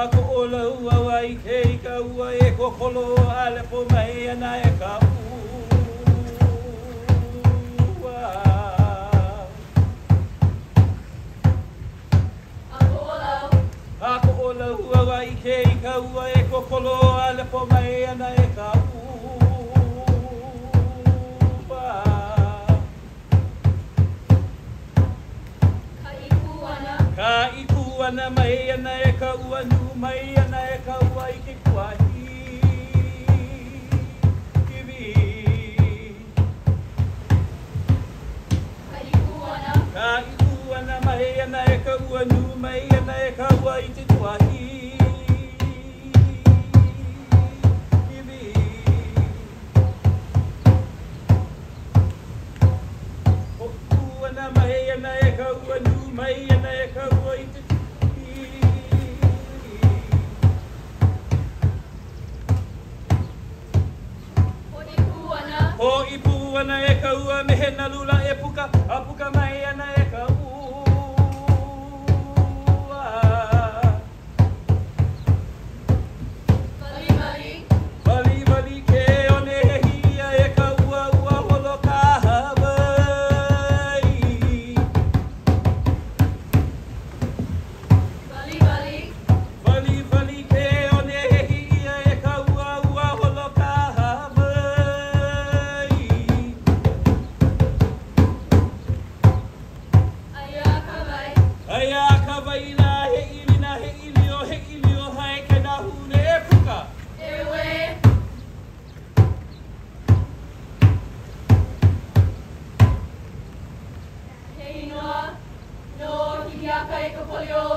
Ako o ua wa i ke i ka ua e ko kolo a po mai ana e ka ua. Ako ko ua wa i ke i ka ua e ko kolo a po mai ana e ka ua. Ka i ana mai ana e ka ua nu mai ana e ka ua i ke kuahi kiwi. Ka i ana. Ka mai ana e nu mai ana e ka ua i ke Mai ana e nu mai ho i pu ana e ka ua me he na lula e puka a baila, he ilina, he ilio, he ilio, hae ke na hune e puka. Ewe. He inoa, no hihiaka e ka